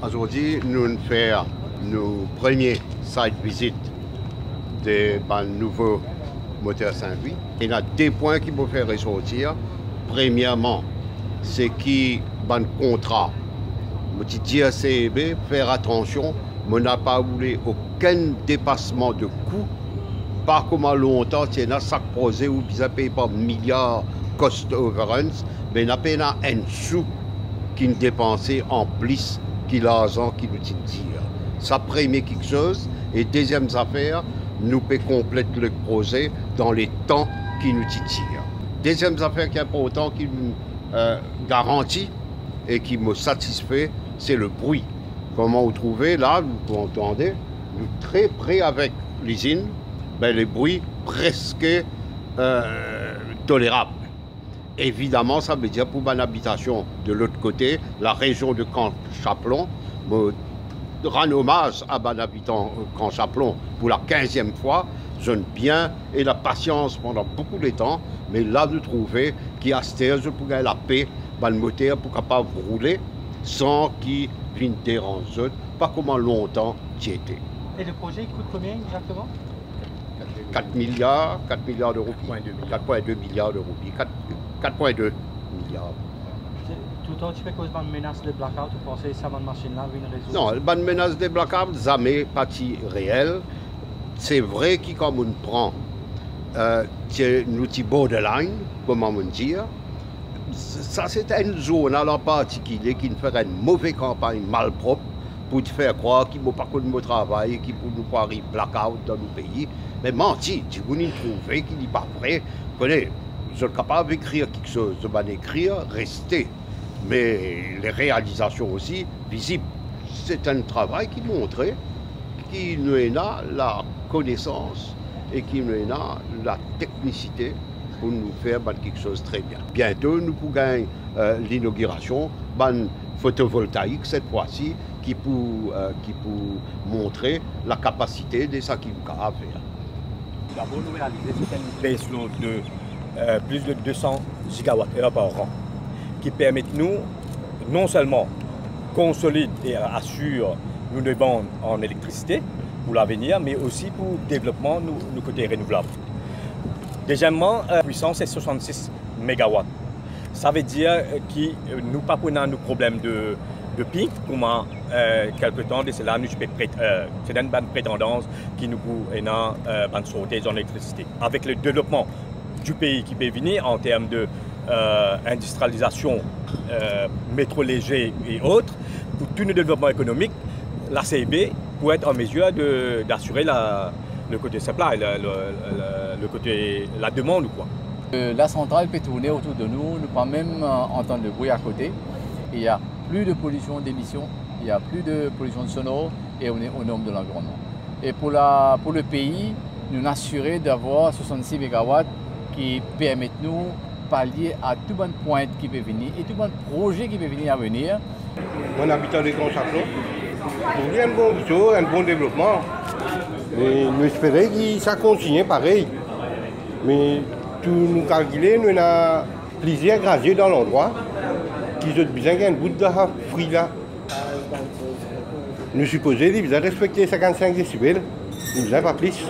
Aujourd'hui, nous faisons nos premiers site visits de ben, nouveau moteur Saint-Louis. Il y a deux points qui me faire ressortir. Premièrement, c'est qui ben contrat. Je dis à CEB, faire attention, on n'a pas voulu aucun dépassement de coût. Pas comme longtemps, il y a ça posé ou ils payé par milliards cost overruns, mais il n'y a pas un sou qui dépensé en plus qu'il l'argent qui nous tire. Ça premier quelque chose. Et deuxième affaire, nous peut compléter le projet dans les temps qui nous tire. Deuxième affaire qui est important, qui nous euh, garantit et qui me satisfait, c'est le bruit. Comment vous trouvez là, vous entendez, nous très près avec l'usine, ben, les bruits presque euh, tolérables. Évidemment, ça veut dire pour ma habitation de l'autre côté, la région de Camp-Chaplon, rendre hommage à mon habitant euh, Camp-Chaplon pour la 15e fois. Je bien et la patience pendant beaucoup de temps, mais là, de trouver qui a je pourrais la paix, le moteur pour capable rouler sans qu'il vienne déranger, pas comment longtemps tu étais. Et le projet coûte combien exactement? 4 milliards, 4 milliards d'euros. 4,2 milliards d'euros. 4,2 milliards. Tout le temps, tu fais cause de menace de blackout, tu pensez que ça va machine là une résoudre Non, la menace de blackout, jamais partie réelle. C'est vrai que comme on prend euh, un outil borderline, comment on dire, ça c'est une zone à la particulier qui ferait une mauvaise campagne malpropre pour te faire croire qu'il ne pas de mon travail, qu'il pour nous pas blackout dans nos pays. Mais menti, si vous n'y trouvez qu'il n'est pas vrai, connaissez, vous êtes capable d'écrire quelque chose, de bien écrire, restez. Mais les réalisations aussi visibles. C'est un travail qui montrait qu'il nous a la connaissance et qu'il nous a la technicité pour nous faire quelque chose de très bien. Bientôt, nous pourrons euh, l'inauguration ban photovoltaïque cette fois-ci qui peut, euh, qui peut montrer la capacité de ce qu'il a faire. D'abord, nous réalisons une de euh, plus de 200 gigawattheures par an, qui permettent nous non seulement consolider et assure nous demandes en électricité pour l'avenir, mais aussi pour le développement de nos côtés renouvelables. Deuxièmement, la puissance est 66 MW. Ça veut dire que nous pas prenons nos problèmes de, de pic, comme euh, quelque temps de cela, nous euh, c'est une bonne prétendance qui nous une euh, bonne sortie en électricité. Avec le développement du pays qui peut venir en termes de euh, industrialisation, euh, métro léger et autres, pour tout le développement économique, la CIB pourrait être en mesure d'assurer le côté supply, le, côté, la demande. Quoi. La centrale peut tourner autour de nous, nous pas même entendre le bruit à côté. Il n'y a plus de pollution d'émissions, il n'y a plus de pollution sonore et on est au normes de l'environnement. Et pour, le pays, nous assurer d'avoir 66 MW qui permettent nous pallier à tout bon point qui peut venir et tout bon projet qui peut venir à venir. Mon habitant de Grand Chaplon, pour un bon jour, un bon développement. Et nous espérons que ça continue pareil. Mais tout nous calculer, nous avons plusieurs graviers dans l'endroit qui ont besoin d'un bout de fruit là. Nous supposons qu'ils ont respecté 55 décibels, nous n'avons pas plus.